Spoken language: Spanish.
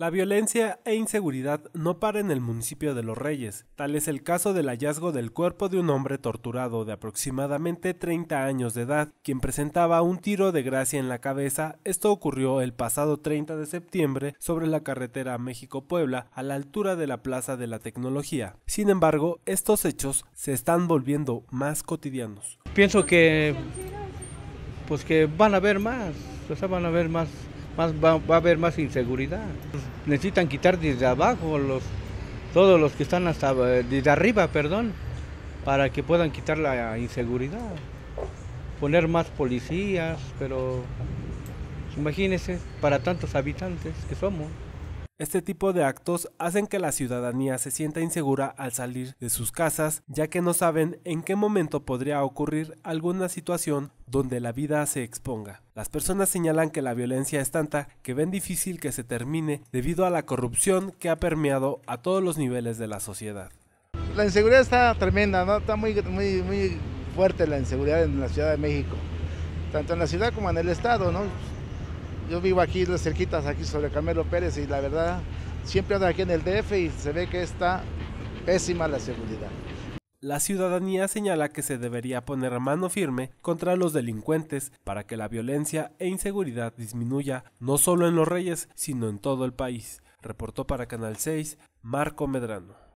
La violencia e inseguridad no para en el municipio de Los Reyes. Tal es el caso del hallazgo del cuerpo de un hombre torturado de aproximadamente 30 años de edad, quien presentaba un tiro de gracia en la cabeza. Esto ocurrió el pasado 30 de septiembre sobre la carretera México-Puebla, a la altura de la Plaza de la Tecnología. Sin embargo, estos hechos se están volviendo más cotidianos. Pienso que pues que van a haber más, van a haber más va, a haber más inseguridad. Necesitan quitar desde abajo los, todos los que están hasta desde arriba, perdón, para que puedan quitar la inseguridad. Poner más policías, pero imagínense, para tantos habitantes que somos. Este tipo de actos hacen que la ciudadanía se sienta insegura al salir de sus casas, ya que no saben en qué momento podría ocurrir alguna situación donde la vida se exponga. Las personas señalan que la violencia es tanta que ven difícil que se termine debido a la corrupción que ha permeado a todos los niveles de la sociedad. La inseguridad está tremenda, ¿no? está muy, muy, muy fuerte la inseguridad en la Ciudad de México, tanto en la ciudad como en el estado, ¿no? Yo vivo aquí cerquitas, aquí sobre Camelo Pérez y la verdad siempre ando aquí en el DF y se ve que está pésima la seguridad. La ciudadanía señala que se debería poner mano firme contra los delincuentes para que la violencia e inseguridad disminuya no solo en Los Reyes, sino en todo el país. Reportó para Canal 6 Marco Medrano.